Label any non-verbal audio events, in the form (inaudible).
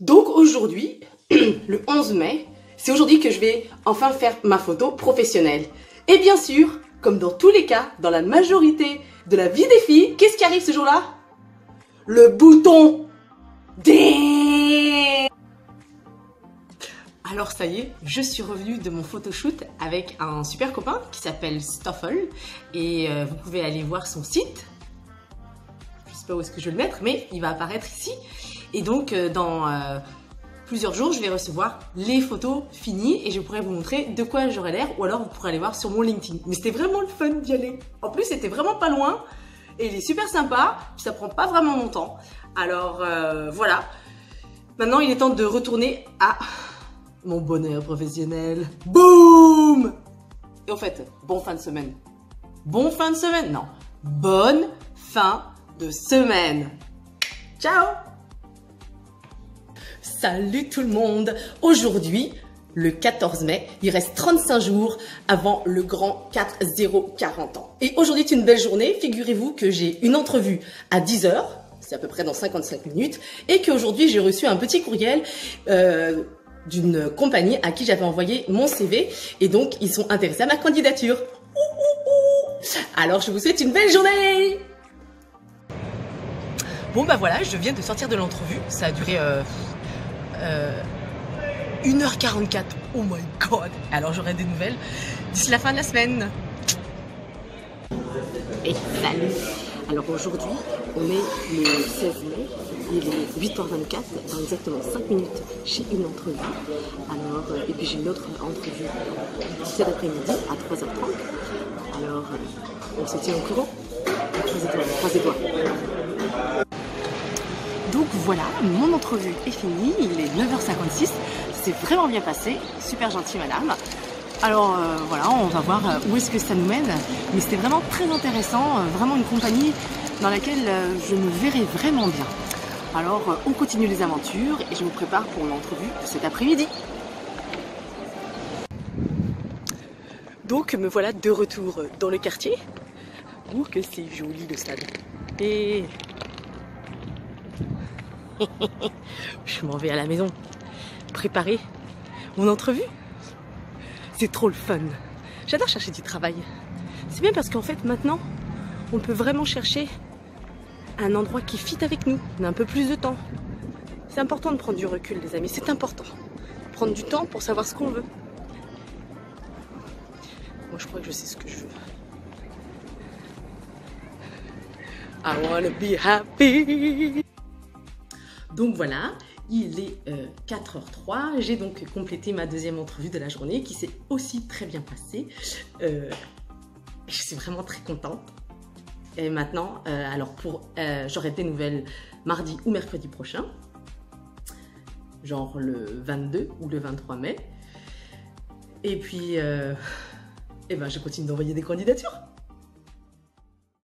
Donc aujourd'hui, (clears throat) le 11 mai, c'est aujourd'hui que je vais enfin faire ma photo professionnelle. Et bien sûr, comme dans tous les cas, dans la majorité de la vie des filles, qu'est-ce qui arrive ce jour-là? Le bouton Ding alors ça y est, je suis revenue de mon photoshoot avec un super copain qui s'appelle Stoffel et euh, vous pouvez aller voir son site. Je sais pas où est-ce que je vais le mettre, mais il va apparaître ici. Et donc euh, dans euh, plusieurs jours, je vais recevoir les photos finies et je pourrai vous montrer de quoi j'aurai l'air ou alors vous pourrez aller voir sur mon LinkedIn. Mais c'était vraiment le fun d'y aller. En plus, c'était vraiment pas loin et il est super sympa, ça prend pas vraiment mon temps. Alors voilà. Maintenant, il est temps de retourner à mon bonheur professionnel. Boum Et en fait, bon fin de semaine. Bon fin de semaine Non. Bonne fin de semaine. Ciao Salut tout le monde Aujourd'hui, le 14 mai, il reste 35 jours avant le grand 4-0-40 ans. Et aujourd'hui est une belle journée. Figurez-vous que j'ai une entrevue à 10h, c'est à peu près dans 55 minutes, et qu'aujourd'hui j'ai reçu un petit courriel euh, d'une compagnie à qui j'avais envoyé mon CV et donc ils sont intéressés à ma candidature. Alors je vous souhaite une belle journée Bon bah voilà, je viens de sortir de l'entrevue, ça a duré euh, euh, 1h44, oh my god Alors j'aurai des nouvelles d'ici la fin de la semaine. Et salut Alors aujourd'hui, on est le 16 mai il est 8h24, dans exactement 5 minutes, j'ai une entrevue. Alors, euh, et puis j'ai une autre entrevue cet après-midi à 3h30. Alors, euh, on se tient au courant. Trois étoiles, Donc voilà, mon entrevue est finie, il est 9h56, c'est vraiment bien passé, super gentil madame. Alors euh, voilà, on va voir où est-ce que ça nous mène, mais c'était vraiment très intéressant, vraiment une compagnie dans laquelle je me verrai vraiment bien. Alors euh, on continue les aventures et je me prépare pour l'entrevue cet après-midi. Donc me voilà de retour dans le quartier. Ouh que c'est joli le stade. Et (laughs) je m'en vais à la maison préparer mon entrevue. C'est trop le fun. J'adore chercher du travail. C'est bien parce qu'en fait maintenant on peut vraiment chercher un endroit qui fit avec nous. On a un peu plus de temps. C'est important de prendre du recul, les amis. C'est important. Prendre du temps pour savoir ce qu'on veut. Moi, je crois que je sais ce que je veux. I be happy. Donc voilà, il est 4h03. Euh, J'ai donc complété ma deuxième entrevue de la journée qui s'est aussi très bien passée. Euh, je suis vraiment très contente. Et maintenant, euh, alors pour, j'aurai des nouvelles mardi ou mercredi prochain, genre le 22 ou le 23 mai. Et puis, et ben, je continue d'envoyer des candidatures.